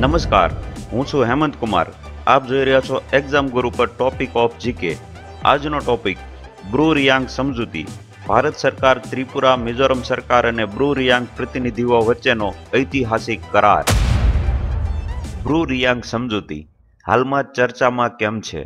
નમસ્કાર, હું છું હેમંત કુમાર. આપ જોઈ રહ્યા છો એક્ઝામ ગુરુ પર ટોપિક ઓફ જીકે. આજનો ટોપિક, બ્રુ રિયાંગ સમજૂતી. ભારત સરકાર, ત્રિપુરા, મિઝોરમ સરકાર અને બ્રુ રિયાંગ પ્રતિનિધિઓ વચ્ચેનો ઐતિહાસિક કરાર. બ્રુ રિયાંગ સમજૂતી, હાલમાં ચર્ચામાં કેમ છે?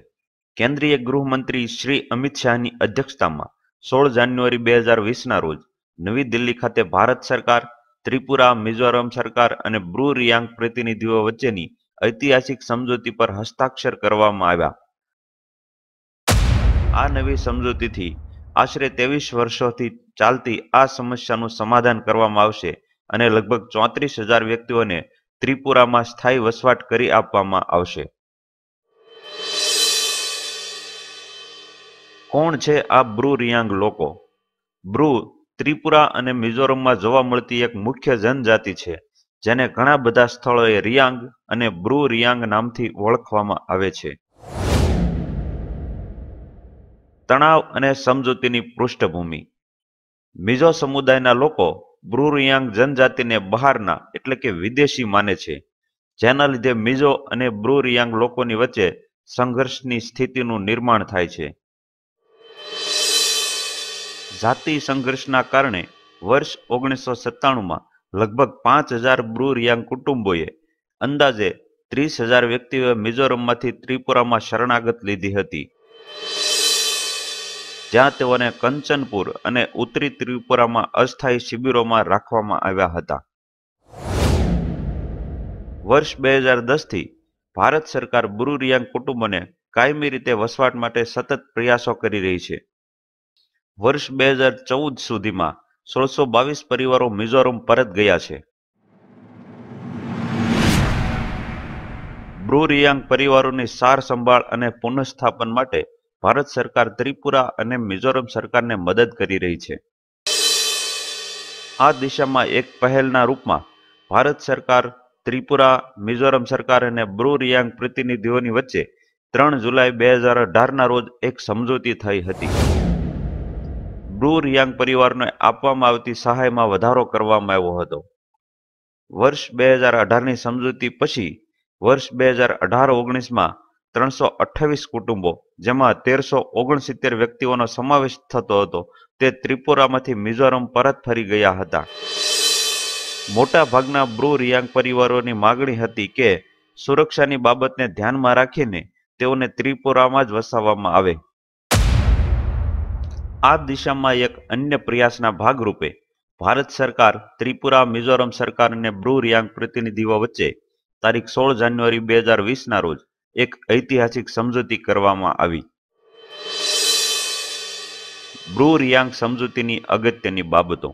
કેન્દ્રીય ગૃહમંત્રી શ્રી અમિત શાહની અધ્યક્ષતામાં સોળ જાન્યુઆરી બે હજાર વીસના રોજ નવી દિલ્હી ખાતે ભારત સરકાર ત્રિપુરા, મિઝોરમ સરકાર અને બ્રુ રિયાંગ પ્રતિનિધિઓ વચ્ચેની ઐતિહાસિક સમજૂતી પર હસ્તાક્ષર કરવામાં આવ્યા. આ નવી સમજૂતીથી આશરે ત્રેવીસ વર્ષોથી ચાલતી આ સમસ્યાનું સમાધાન કરવામાં આવશે અને લગભગ ચોત્રીસ હજાર વ્યક્તિઓને ત્રિપુરામાં સ્થાયી વસવાટ કરી આપવામાં આવશે. કોણ છે આ બ્રુ રિયાંગ લોકો? બ્રુ ત્રિપુરા અને મિઝોરમમાં જોવા મળતી એક મુખ્ય જનજાતિ છે, જેને ઘણા બધા સ્થળોએ રિયાંગ અને બ્રુ રિયાંગ નામથી ઓળખવામાં આવે છે. તણાવ અને સમજૂતીની પૃષ્ઠભૂમિ. મિઝો સમુદાયના લોકો બ્રુ રિયાંગ જનજાતિને બહારના એટલે કે વિદેશી માને છે, જેના લીધે મિઝો અને બ્રુ રિયાંગ લોકોની વચ્ચે સંઘર્ષની સ્થિતિનું નિર્માણ થાય છે. જાતિ સંઘર્ષના કારણે વર્ષ ઓગણીસો સત્તાણુંમાં લગભગ પાંચ હજાર બ્રુ રિયાંગ કુટુંબોએ અંદાજે ત્રીસ હજાર વ્યક્તિઓએ મિઝોરમમાંથી ત્રિપુરામાં શરણાગત લીધી હતી. જ્યાં તેઓને કંચનપુર અને ઉત્તરી ત્રિપુરામાં અસ્થાયી શિબિરોમાં રાખવામાં આવ્યા હતા. વર્ષ બે હજાર દસથી ભારત સરકાર બ્રુ રિયાંગ કુટુંબોને કાયમી રીતે વસવાટ માટે સતત પ્રયાસો કરી રહી છે. વર્ષ બે હજાર ચૌદ સુધીમાં સોળસો બાવીસ પરિવારો મિઝોરમ પરત ગયા છે. બ્રુ પરિવારોની સાર સંભાળ અને પુનઃસ્થાપન માટે ભારત સરકાર ત્રિપુરા અને મિઝોરમ સરકારને મદદ કરી રહી છે. આ દિશામાં એક પહેલના રૂપમાં ભારત સરકાર, ત્રિપુરા, મિઝોરમ સરકાર અને બ્રુ રિયાંગ પ્રતિનિધિઓની વચ્ચે ત્રણ જુલાઈ બે હજાર અઢારના રોજ એક સમજૂતી થઈ હતી. બ્રુ રિયાંગ પરિવારને આપવામાં આવતી સહાયમાં વધારો કરવામાં આવ્યો હતો. વર્ષ બે હજાર અઢારની સમજૂતી પછી વર્ષ બે હજાર અઢાર ઓગણીસમાં ત્રણસો અઠ્ઠાવીસ કુટુંબો, જેમાં તેરસો ઓગણસિત્તેર વ્યક્તિઓનો સમાવેશ થતો હતો, તે ત્રિપુરામાંથી મિઝોરમ પરત ફરી ગયા હતા. મોટા ભાગના બ્રુ રિયાંગ પરિવારોની માગણી હતી કે સુરક્ષાની બાબતને ધ્યાનમાં રાખીને તેઓને ત્રિપુરામાં જ વસાવવામાં આવે. આ દિશામાં એક અન્ય પ્રયાસના ભાગરૂપે ભારત સરકાર, ત્રિપુરા, મિઝોરમ સરકાર અને બ્રુ રિયાંગ પ્રતિનિધિઓ વચ્ચે તારીખ સોળ જાન્યુઆરી બે હજાર વીસના રોજ એક ઐતિહાસિક સમજૂતી કરવામાં આવી. બ્રુ રિયાંગ સમજૂતીની અગત્યની બાબતો.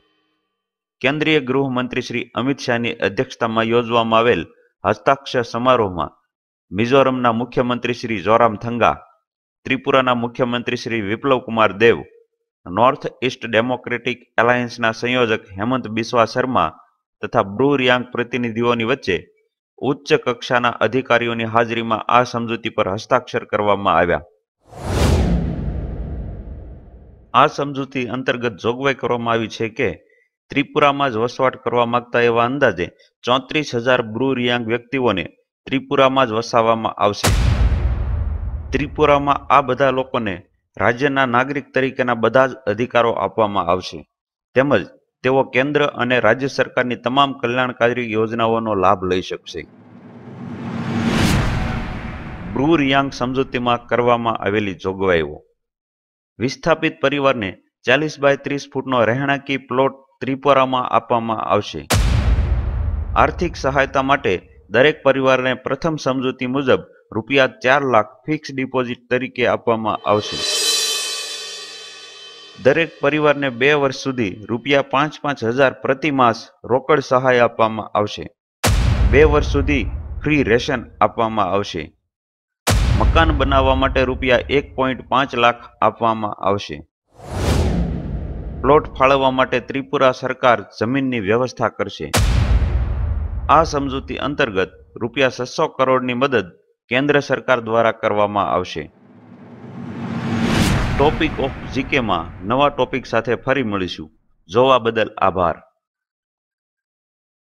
કેન્દ્રીય ગૃહમંત્રી શ્રી અમિત શાહની અધ્યક્ષતામાં યોજવામાં આવેલ હસ્તાક્ષર સમારોહમાં મિઝોરમના મુખ્યમંત્રી શ્રી જોરામ થંગા, ત્રિપુરાના મુખ્યમંત્રી Shri Biplab Kumar Deb North East Democratic એલાયન્સના સંયોજક હેમંત બિસ્વા શર્મા તથા બ્રુ રિયાંગ પ્રતિનિધિઓની વચ્ચે ઉચ્ચ કક્ષાના અધિકારીઓની હાજરીમાં આ સમજૂતી પર હસ્તાક્ષર કરવામાં આવ્યા. આ સમજૂતી અંતર્ગત જોગવાઈ કરવામાં આવી છે કે ત્રિપુરામાં જ વસવાટ કરવા માંગતા એવા અંદાજે ચોત્રીસ હજાર બ્રુ રિયાંગ વ્યક્તિઓને ત્રિપુરામાં જ વસાવવામાં આવશે. ત્રિપુરામાં આ બધા લોકોને રાજ્યના નાગરિક તરીકેના બધા જ અધિકારો આપવામાં આવશે. તેમજ તેઓ કેન્દ્ર અને રાજ્ય સરકારની તમામ કલ્યાણકારી યોજનાઓનો લાભ લઈ શકશે. બ્રુ રિયાંગ સમજૂતીમાં કરવામાં આવેલી જોગવાઈઓ. વિસ્થાપિત પરિવારને ચાલીસ બાય ત્રીસ ફૂટનો રહેણાંકી પ્લોટ ત્રિપુરામાં આપવામાં આવશે. આર્થિક સહાયતા માટે દરેક પરિવારને પ્રથમ સમજૂતી મુજબ રૂપિયા ચાર લાખ ફિક્સ ડિપોઝિટ તરીકે આપવામાં આવશે. દરેક પરિવારને બે વર્ષ સુધી રૂપિયા પાંચ પાંચ હજાર પ્રતિ માસ રોકડ સહાય આપવામાં આવશે. બે વર્ષ સુધી ફ્રી રેશન આપવામાં આવશે. મકાન બનાવવા માટે રૂપિયા એક પોઈન્ટ પાંચ લાખ આપવામાં આવશે. પ્લોટ ફાળવવા માટે ત્રિપુરા સરકાર જમીનની વ્યવસ્થા કરશે. આ સમજૂતી અંતર્ગત રૂપિયા છસો કરોડની મદદ કેન્દ્ર સરકાર દ્વારા કરવામાં આવશે. ટોપિક ઓફ જીકેમાં નવા ટોપિક સાથે ફરી મળીશું. જોવા બદલ આભાર.